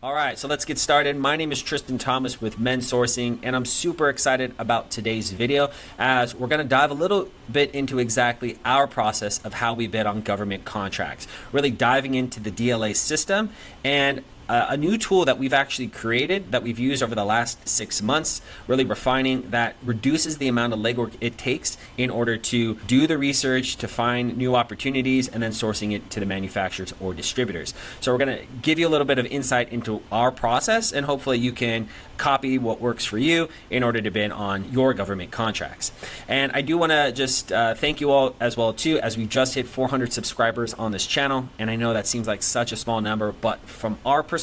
All right, so let's get started. My name is Tristan Thomas with Mend Sourcing, and I'm super excited about today's video as we're going to dive a little bit into exactly our process of how we bid on government contracts, really diving into the DLA system and uh, a new tool that we've actually created that we've used over the last six months, really refining that reduces the amount of legwork it takes in order to do the research, to find new opportunities, and then sourcing it to the manufacturers or distributors. So we're going to give you a little bit of insight into our process, and hopefully you can copy what works for you in order to bid on your government contracts. And I do want to just uh, thank you all as well too, as we just hit 400 subscribers on this channel. And I know that seems like such a small number, but from our perspective,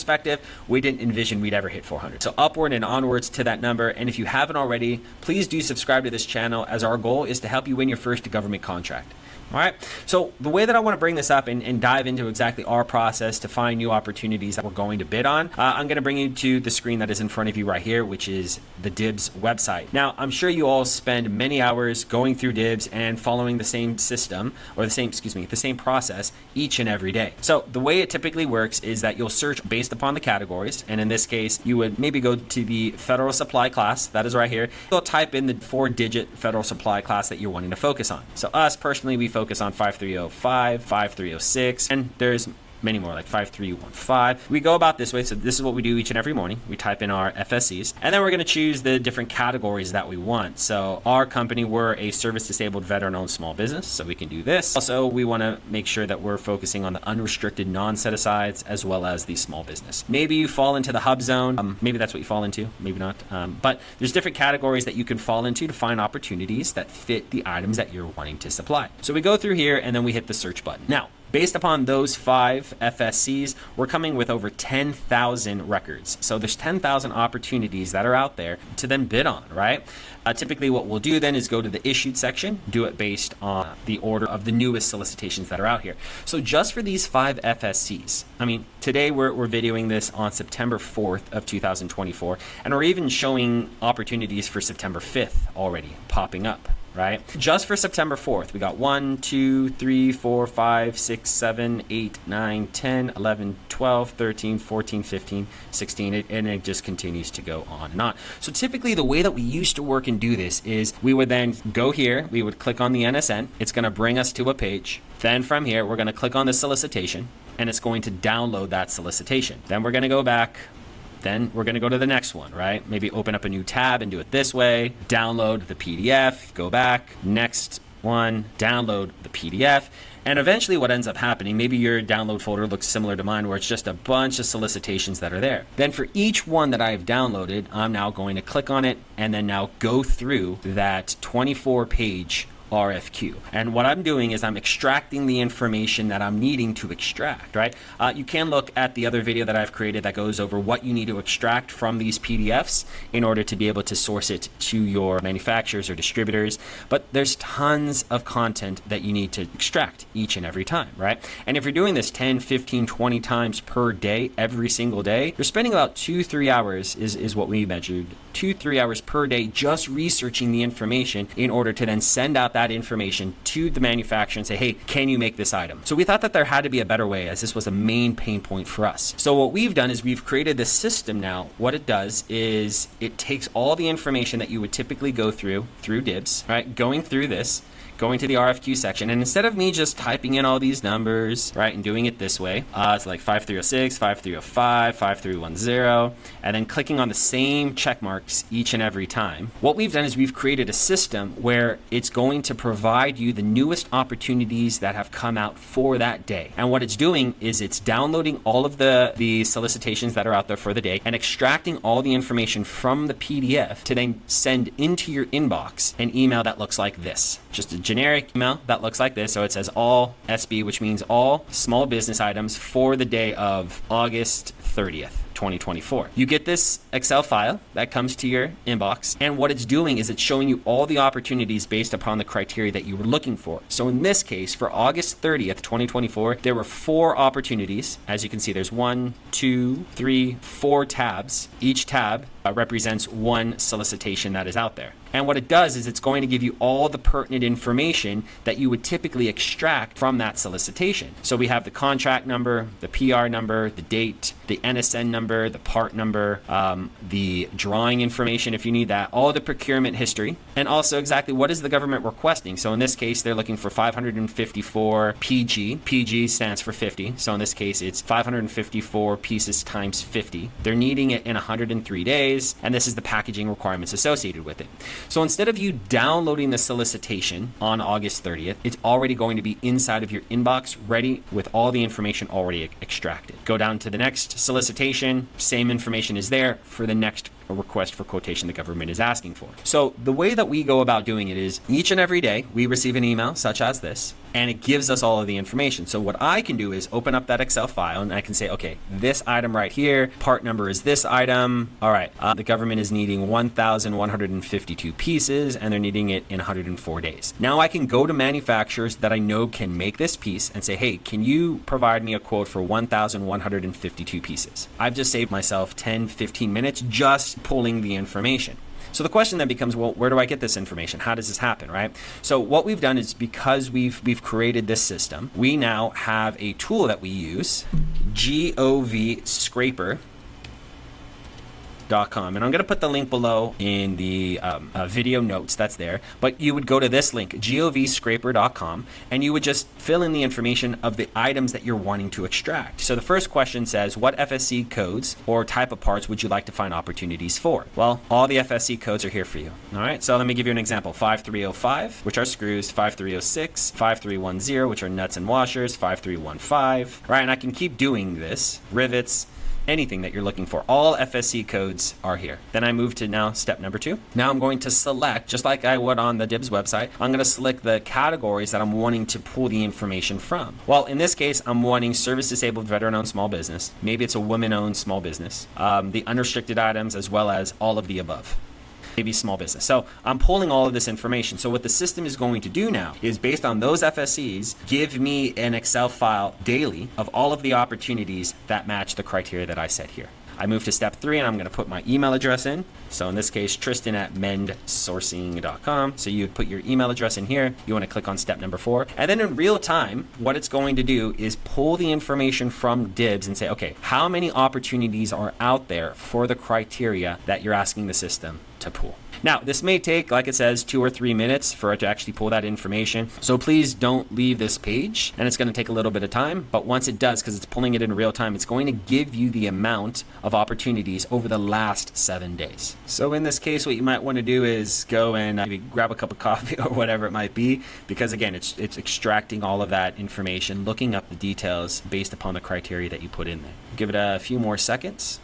we didn't envision we'd ever hit 400. So upward and onwards to that number. And if you haven't already, please do subscribe to this channel as our goal is to help you win your first government contract. All right. So the way that I want to bring this up and, and, dive into exactly our process to find new opportunities that we're going to bid on, uh, I'm going to bring you to the screen that is in front of you right here, which is the DIBBS website. Now, I'm sure you all spend many hours going through DIBBS and following the same system or the same, excuse me, the same process each and every day. So the way it typically works is that you'll search based upon the categories. And in this case, you would maybe go to the federal supply class. That is right here. You'll type in the four digit federal supply class that you're wanting to focus on. So us personally, we focus on 5305, 5306, and there's many more like 5315. We go about this way. So this is what we do each and every morning. We type in our FSCs and then we're going to choose the different categories that we want. So our company, we're a service disabled veteran owned small business. So we can do this. Also, we want to make sure that we're focusing on the unrestricted non set asides as well as the small business. Maybe you fall into the hub zone. Um, maybe that's what you fall into. Maybe not. Um, but there's different categories that you can fall into to find opportunities that fit the items that you're wanting to supply. So we go through here and then we hit the search button. Now, Based upon those five FSCs, we're coming with over 10,000 records. So there's 10,000 opportunities that are out there to then bid on, right? Uh, typically, what we'll do then is go to the issued section, do it based on the order of the newest solicitations that are out here. So just for these five FSCs, I mean, today we're, we're videoing this on September 4th of 2024, and we're even showing opportunities for September 5th already popping up right? Just for September 4th, we got 1, 2, 3, 4, 5, 6, 7, 8, 9, 10, 11, 12, 13, 14, 15, 16, and it just continues to go on and on. So typically the way that we used to work and do this is we would then go here, we would click on the NSN, it's going to bring us to a page. Then from here, we're going to click on the solicitation and it's going to download that solicitation. Then we're going to go back, then we're going to go to the next one, right? Maybe open up a new tab and do it this way. Download the PDF, go back, next one, download the PDF. And eventually, what ends up happening, maybe your download folder looks similar to mine, where it's just a bunch of solicitations that are there. Then, for each one that I've downloaded, I'm now going to click on it and then now go through that 24 page RFQ. And what I'm doing is I'm extracting the information that I'm needing to extract, right? Uh, you can look at the other video that I've created that goes over what you need to extract from these PDFs in order to be able to source it to your manufacturers or distributors. But there's tons of content that you need to extract each and every time, right? And if you're doing this 10, 15, 20 times per day, every single day, you're spending about two, three hours is, is what we measured, two, three hours per day just researching the information in order to then send out that information to the manufacturer and say, hey, can you make this item? So we thought that there had to be a better way as this was a main pain point for us. So what we've done is we've created this system now. What it does is it takes all the information that you would typically go through through DIBBS, right? Going through this, going to the RFQ section, and instead of me just typing in all these numbers, right, and doing it this way, uh, it's like 5306, 5305, 5310, and then clicking on the same check marks each and every time. What we've done is we've created a system where it's going to provide you the newest opportunities that have come out for that day. And what it's doing is it's downloading all of the, the solicitations that are out there for the day and extracting all the information from the PDF to then send into your inbox an email that looks like this. Just a generic email that looks like this. So it says all SB, which means all small business items for the day of August 30th. 2024. You get this Excel file that comes to your inbox, and what it's doing is it's showing you all the opportunities based upon the criteria that you were looking for. So in this case, for August 30th, 2024, there were four opportunities. As you can see, there's one, two, three, four tabs. Each tab uh, represents one solicitation that is out there. And what it does is it's going to give you all the pertinent information that you would typically extract from that solicitation. So we have the contract number, the PR number, the date, the NSN number, the part number, um, the drawing information if you need that, all the procurement history, and also exactly what is the government requesting. So in this case, they're looking for 554 PG. PG stands for 50. So in this case, it's 554 pieces times 50. They're needing it in 103 days, and this is the packaging requirements associated with it. So instead of you downloading the solicitation on August 30th, it's already going to be inside of your inbox, ready with all the information already extracted. Go down to the next solicitation, same information is there for the next request for quotation the government is asking for. So the way that we go about doing it is each and every day we receive an email such as this and it gives us all of the information. So what I can do is open up that Excel file and I can say, okay, this item right here, part number is this item. All right, uh, the government is needing 1,152 pieces and they're needing it in 104 days. Now I can go to manufacturers that I know can make this piece and say, hey, can you provide me a quote for 1,152 pieces? I've just saved myself 10, 15 minutes just pulling the information. So the question then becomes, well, where do I get this information? How does this happen, right? So what we've done is because we've we've created this system, we now have a tool that we use, GOV Scraper. And I'm going to put the link below in the um, uh, video notes that's there. But you would go to this link, govscraper.com, and you would just fill in the information of the items that you're wanting to extract. So the first question says, what FSC codes or type of parts would you like to find opportunities for? Well, all the FSC codes are here for you. All right, so let me give you an example 5305, which are screws, 5306, 5310, which are nuts and washers, 5315. Right, and I can keep doing this, rivets, anything that you're looking for. All FSC codes are here. Then I move to now step number two. Now I'm going to select, just like I would on the DIBBS website, I'm going to select the categories that I'm wanting to pull the information from. Well, in this case, I'm wanting service disabled veteran owned small business. Maybe it's a woman owned small business. Um, the unrestricted items as well as all of the above maybe small business. So I'm pulling all of this information. So what the system is going to do now is based on those FSCs, give me an Excel file daily of all of the opportunities that match the criteria that I set here. I move to step three and I'm going to put my email address in. So in this case, Tristan at mendsourcing.com. So you put your email address in here. You want to click on step number four. And then in real time, what it's going to do is pull the information from DIBBS and say, okay, how many opportunities are out there for the criteria that you're asking the system to pull? Now, this may take, like it says, two or three minutes for it to actually pull that information. So please don't leave this page, and it's going to take a little bit of time. But once it does, because it's pulling it in real time, it's going to give you the amount of opportunities over the last seven days. So in this case, what you might want to do is go and uh, maybe grab a cup of coffee or whatever it might be, because again, it's it's extracting all of that information, looking up the details based upon the criteria that you put in there. Give it a few more seconds.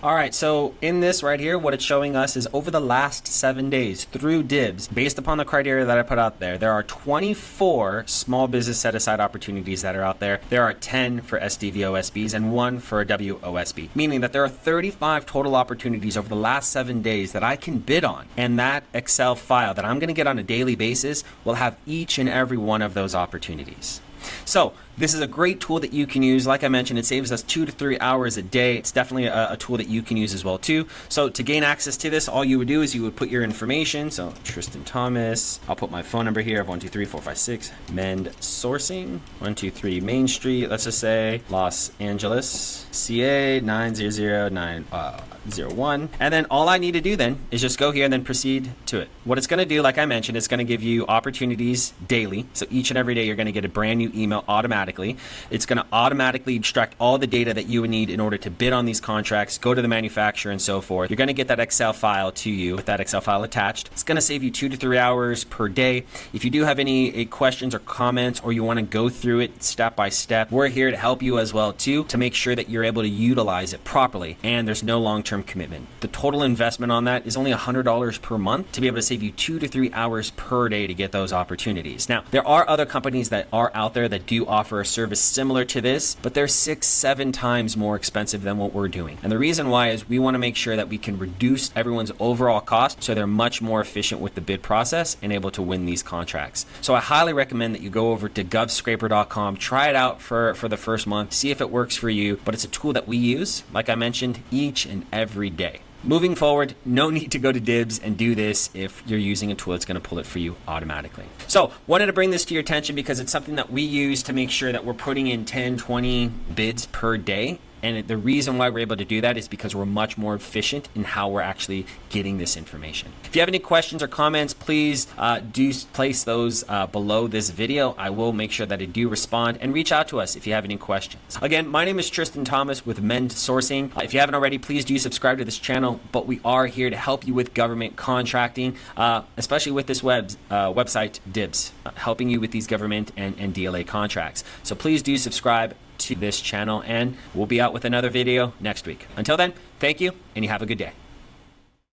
All right, so in this right here, what it's showing us is over the last seven days through DIBBS, based upon the criteria that I put out there, there are 24 small business set aside opportunities that are out there. There are 10 for SDVOSBs and one for a WOSB, meaning that there are 35 total opportunities over the last seven days that I can bid on. And that Excel file that I'm going to get on a daily basis will have each and every one of those opportunities. So this is a great tool that you can use. Like I mentioned, it saves us two to three hours a day. It's definitely a, a, tool that you can use as well too. So to gain access to this, all you would do is you would put your information. So Tristan Thomas, I'll put my phone number here of one two three four five six Mend Sourcing, one two three Main Street. Let's just say Los Angeles, CA nine zero zero nine. Uh. And then all I need to do then is just go here and then proceed to it. What it's going to do, like I mentioned, it's going to give you opportunities daily. So each and every day you're going to get a brand new email automatically. It's going to automatically extract all the data that you would need in order to bid on these contracts, go to the manufacturer and so forth. You're going to get that Excel file to you with that Excel file attached. It's going to save you two to three hours per day. If you do have any eh, questions or comments or you want to go through it step by step, we're here to help you as well too to make sure that you're able to utilize it properly and there's no long-term term commitment. The total investment on that is only $100 per month to be able to save you two to three hours per day to get those opportunities. Now, there are other companies that are out there that do offer a service similar to this, but they're six, seven times more expensive than what we're doing. And the reason why is we want to make sure that we can reduce everyone's overall cost so they're much more efficient with the bid process and able to win these contracts. So I highly recommend that you go over to govscraper.com, try it out for, for the first month, see if it works for you. But it's a tool that we use, like I mentioned, each and every day. Moving forward, no need to go to DIBBS and do this if you're using a tool that's going to pull it for you automatically. So, wanted to bring this to your attention because it's something that we use to make sure that we're putting in 10, 20 bids per day and the reason why we're able to do that is because we're much more efficient in how we're actually getting this information. If you have any questions or comments, please uh, do place those uh, below this video. I will make sure that I do respond and reach out to us if you have any questions. Again, my name is Tristan Thomas with Mend Sourcing. Uh, if you haven't already, please do subscribe to this channel. But we are here to help you with government contracting, uh, especially with this web uh, website, DIBBS, uh, helping you with these government and, and DLA contracts. So please do subscribe to this channel and we'll be out with another video next week. Until then, thank you and you have a good day.